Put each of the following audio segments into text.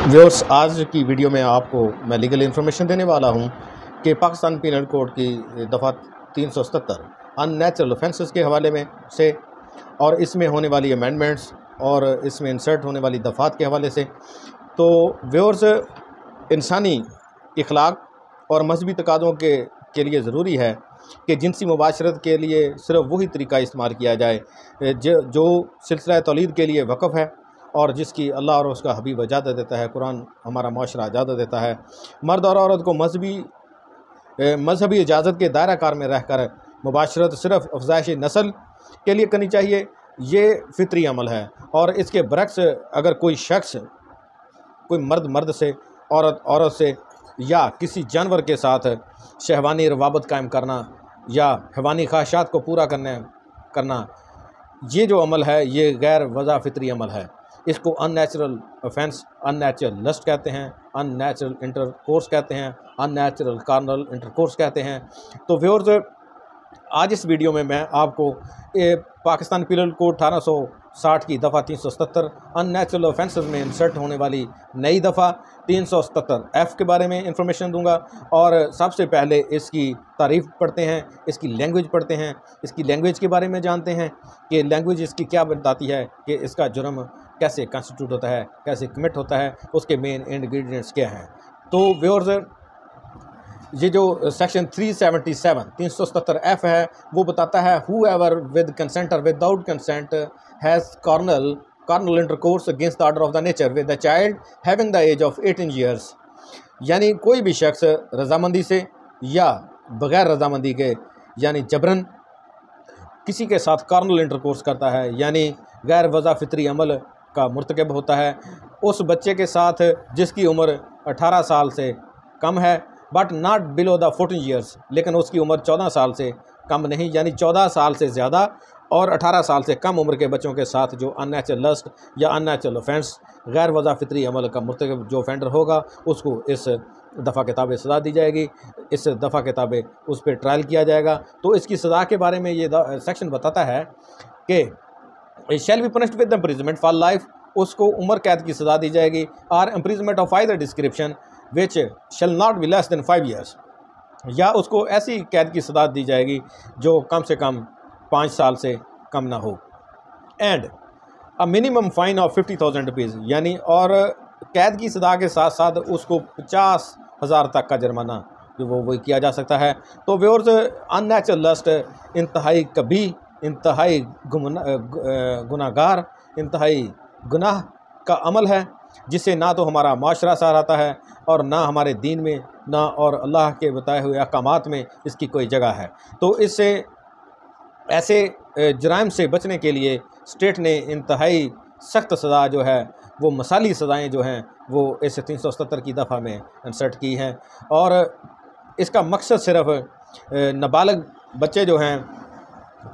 Viewers, आज की video में आपको मैं लीगल इन्फॉर्मेशन देने वाला हूँ कि पाकिस्तान पीनल कोड की दफ़ा तीन सौ सतर अननेचुरल ऑफेंसेस के हवाले में से और इसमें होने वाली अमेंडमेंट्स और इसमें इंसर्ट होने वाली दफ़ात के हवाले से। तो व्यूअर्स, इंसानी इखलाक और मजहबी तकादों के के लिए ज़रूरी है कि जिनसी मुबाशरत के लिए सिर्फ़ वही तरीका इस्तेमाल किया जाए जो सिलसिला तोलीद के लिए वक़फ़ है। और जिसकी अल्लाह और उसका हबीब इजाज़त देता है, कुरान हमारा माशरा इजाज़त देता है। मर्द और औरत को मजहबी मजहबी इजाज़त के दायरा कार में रह कर मुबाशरत सिर्फ़ अफजाइश नस्ल के लिए करनी चाहिए, ये फितरी अमल है। और इसके बरक्स अगर कोई शख्स, कोई मर्द मर्द से, औरत औरत से या किसी जानवर के साथ शहवानी रवाबत कायम करना या हैवानी ख्वाहिशात को पूरा करने, करना, ये जो अमल है, ये गैर वज़ा फितरी अमल है। इसको अननेचुरल ऑफेंस अननेचुरल लस्ट कहते हैं अननेचुरल इंटरकोर्स कहते हैं अननेचुरल कार्नल इंटरकोर्स कहते हैं। तो व्योर्स आज इस वीडियो में मैं आपको ए, पाकिस्तान पिलल कोड अठारह सौ साठ की दफ़ा तीन सौ सतर अननेचुरल ऑफेंसेस में इंसर्ट होने वाली नई दफ़ा तीन सौ सतर एफ़ के बारे में इंफॉर्मेशन दूँगा और सबसे पहले इसकी तारीफ़ पढ़ते हैं, इसकी लैंग्वेज पढ़ते हैं, इसकी लैंग्वेज के बारे में जानते हैं कि लैंग्वेज इसकी क्या बताती है, कि इसका जुर्म कैसे कॉन्स्टिट्यूट होता है, कैसे कमिट होता है, उसके मेन इंग्रेडिएंट्स क्या हैं। तो व्योर्स ये जो सेक्शन 377 तीन सौ सत्तर एफ़ है, वो बताता है हु एवर विद कंसेंट और without consent has carnal carnal intercourse against the order of the nature with the child having the age of eighteen years यानी कोई भी शख्स रजामंदी से या बग़ैर रजामंदी के, यानी जबरन किसी के साथ कार्नल इंटरकोर्स करता है, यानी गैर वज़ा फितरी अमल का मरतकब होता है, उस बच्चे के साथ जिसकी उम्र 18 साल से कम है but not below the fourteen years लेकिन उसकी उम्र 14 साल से कम नहीं, यानी 14 साल से ज़्यादा और 18 साल से कम उम्र के बच्चों के साथ जो अननेचुरल लस्ट या अननेचुरल ऑफेंस गैर वज़ा फितरी अमल का मरतकब जो ऑफेंडर होगा, उसको इस दफ़ा किताबें सज़ा दी जाएगी। इस दफ़ा किताबें उस पर ट्रायल किया जाएगा। तो इसकी सज़ा के बारे में ये सेक्शन बताता है कि shall be punished with imprisonment for life उसको उम्र कैद की सज़ा दी जाएगी। Or imprisonment of I the description which shall not be less than five years या उसको ऐसी कैद की सज़ा दी जाएगी जो कम से कम पाँच साल से कम ना हो। And a minimum fine of fifty thousand rupees यानी और कैद की सदा के साथ साथ उसको पचास हज़ार तक का जुर्माना जो वो वही किया जा सकता है। तो व्योर्स अननेचुरल लस्ट इंतहाई कभी, इंतहाई गुना गुनागार इंतहाई गुनाह का अमल है, जिससे ना तो हमारा माशरा सहराता है और ना हमारे दीन में, ना और अल्लाह के बताए हुए अहकाम में इसकी कोई जगह है। तो इससे, ऐसे जराइम से बचने के लिए स्टेट ने इंतहाई सख्त सज़ा जो है, वो मसाली सज़ाएँ जो हैं, वो इस तीन सौ सत्तर की दफ़ा में इंसर्ट की हैं। और इसका मकसद सिर्फ़ नाबालग बच्चे जो हैं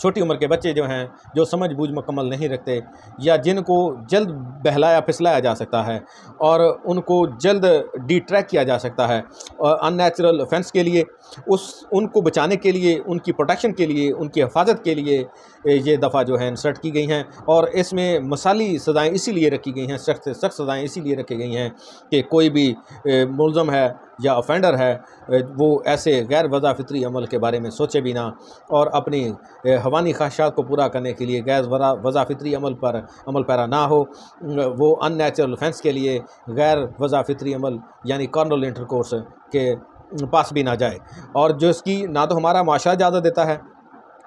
छोटी उम्र के बच्चे जो हैं, जो समझ बूझ मुकम्मल नहीं रखते या जिनको जल्द बहलाया, फिसलाया जा सकता है और उनको जल्द डिट्रैक किया जा सकता है और अननेचुरल ऑफेंस के लिए, उस, उनको बचाने के लिए, उनकी प्रोटेक्शन के लिए, उनकी हिफाजत के लिए ये दफ़ा जो है इंसर्ट की गई हैं और इसमें मसाली सज़ाएँ इसीलिए रखी गई हैं, सख्त से सख्त सज़ाएँ इसीलिए रखी गई हैं कि कोई भी मुलम है या ऑफेंडर है वो ऐसे गैर वज़ा फितरी अमल के बारे में सोचे भी ना और अपनी हवानी ख्वाहिशात को पूरा करने के लिए गैर वज़ा फितरी अमल पर, अमल पैरा ना हो। वो अननेचुरल फेंस के लिए गैर वज़ा फितरी अमल, यानी कॉर्नल इंटरकोर्स के पास भी ना जाए। और जो इसकी ना तो हमारा माशा इजाज़त देता है,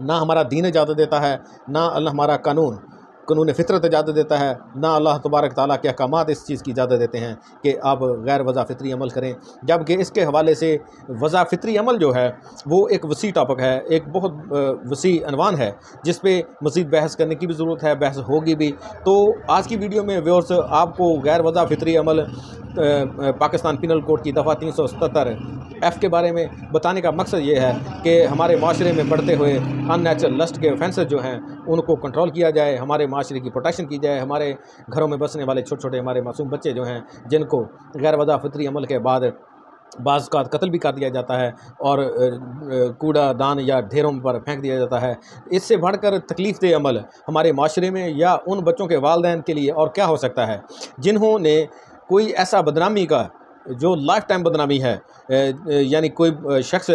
ना हमारा दीन इजाज़त देता है, ना हमारा कानून कानून फितरत इजाज़त देता है। ना अल्लाह तबारक ताली के अहकाम इस चीज़ की इजाज़त देते हैं कि आप गैर वज़ा फितरी अमल करें, जबकि इसके हवाले से वज़ा फितरी अमल जो है, वो एक वसी टॉपिक है, एक बहुत वसी अनवान है, जिस पर मज़ीद बहस करने की भी ज़रूरत है, बहस होगी भी। तो आज की वीडियो में व्योर्स आपको गैर वज़ा फितरी अमल पाकिस्तान पिनल कोड की दफ़ा तीन सौ सतर एफ़ के बारे में बताने का मकसद ये है कि हमारे माशरे में बढ़ते हुए अननेचुरल लस्ट के ऑफेंसेस जो हैं उनको कंट्रोल किया जाए, हमारे माशरे की प्रोटेक्शन की जाए, हमारे घरों में बसने वाले छोटे छोटे हमारे मासूम बच्चे जो हैं, जिनको गैर फितरी अमल के बाद बाज़ का कत्ल भी कर दिया जाता है और कूड़ा, दान या ढेरों पर फेंक दिया जाता है। इससे बढ़कर तकलीफ़ दे अमल हमारे माशरे में या उन बच्चों के वालदेन के लिए और क्या हो सकता है? जिन्होंने कोई ऐसा बदनामी का, जो लाइफ टाइम बदनामी है यानी कोई शख्स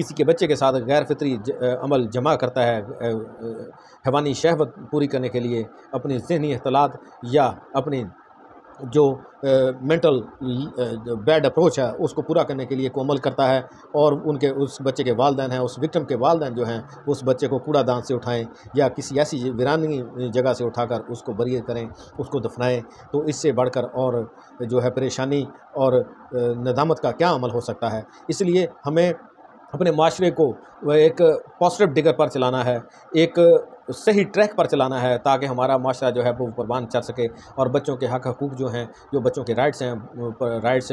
किसी के बच्चे के साथ गैर फितरी अमल जमा करता है हैवानी शहवत पूरी करने के लिए अपनी जहनी अख्तलात या अपनी जो मेंटल बैड अप्रोच है, उसको पूरा करने के लिए कोमल करता है और उनके, उस बच्चे के वालदेन हैं, उस विक्टम के वालदेन जो हैं, उस बच्चे को कूड़ा दान से उठाएँ या किसी ऐसी वीरानी जगह से उठाकर उसको बरी करें, उसको दफनाएँ तो इससे बढ़कर और जो है परेशानी और नदामत का क्या अमल हो सकता है? इसलिए हमें अपने माशरे को एक पॉजिटिव डिगर पर चलाना है, एक सही ट्रैक पर चलाना है ताकि हमारा माशरा जो है वो परवान चल सके और बच्चों के हक हकूक़ जो हैं, जो बच्चों के राइट्स हैं राइट्स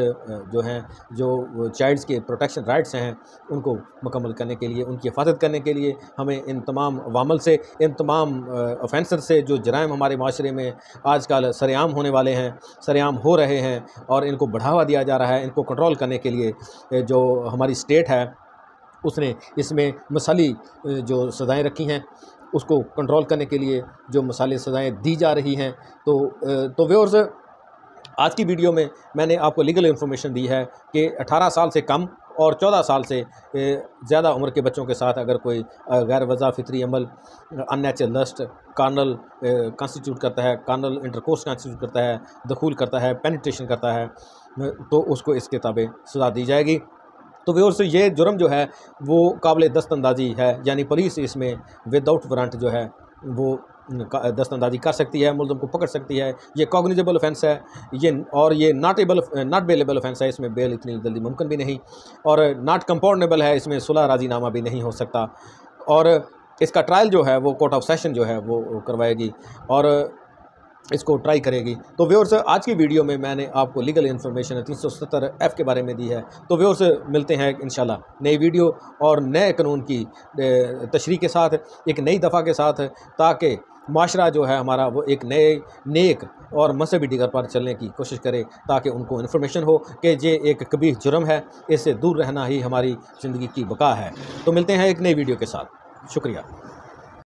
जो हैं, जो चाइल्ड्स के प्रोटेक्शन राइट्स हैं, उनको मुकम्मल करने के लिए, उनकी हिफाजत करने के लिए हमें इन तमाम वामल से, इन तमाम ऑफेंसर से जो जराइम हमारे माशरे में आजकल सरेआम होने वाले हैं, सरेआम हो रहे हैं और इनको बढ़ावा दिया जा रहा है, इनको कंट्रोल करने के लिए, जो हमारी स्टेट है उसने इसमें मसाली जो सज़ाएँ रखी हैं, उसको कंट्रोल करने के लिए जो मसाले सज़ाएँ दी जा रही हैं तो तो व्यूअर्स आज की वीडियो में मैंने आपको लीगल इन्फॉर्मेशन दी है कि 18 साल से कम और 14 साल से ज़्यादा उम्र के बच्चों के साथ अगर कोई गैर वज़ा फितरी, अमल, अननेचुरल, लस्ट कार्नल कॉन्स्टिट्यूट करता है कार्नल इंटरकोर्स कॉन्स्टिट्यूट करता है, दखूल करता है पेनिट्रेशन करता है तो उसको इस किताबें सजा दी जाएगी। तो व्यूअर्स, ये जुर्म जो है, वो काबिल दस्तंदाजी है। यानी पुलिस इसमें विदाउट वारंट जो है, वो दस्तंदाजी कर सकती है, मुलजम को पकड़ सकती है। ये कॉग्निजेबल ऑफेंस है, ये और ये not able not bailable offence है, इसमें बेल इतनी जल्दी मुमकिन भी नहीं। और नॉट कंपाउंडेबल है, इसमें सुलह राजीनामा भी नहीं हो सकता। और इसका ट्रायल जो है, वो कोर्ट ऑफ़ सेशन जो है वो करवाएगी। और इसको ट्राई करेगी। तो व्यूअर्स, आज की वीडियो में मैंने आपको लीगल इन्फॉर्मेशन तीन सौ सत्तर एफ़ के बारे में दी है। तो व्यूअर्स, मिलते हैं इंशाल्लाह नई वीडियो और नए कानून की तशरी के साथ, एक नई दफ़ा के साथ, ताकि माशरा जो है हमारा वो एक नए नेक और मजहबी डिगर पर चलने की कोशिश करे, ताकि उनको इन्फॉर्मेशन हो कि ये एक कभी जुर्म है, इससे दूर रहना ही हमारी ज़िंदगी की बका है। तो मिलते हैं एक नई वीडियो के साथ। शुक्रिया।